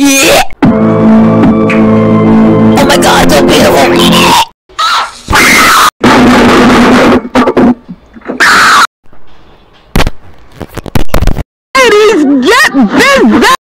Yeah. Oh my god, Don't be the one. Ladies, get busy.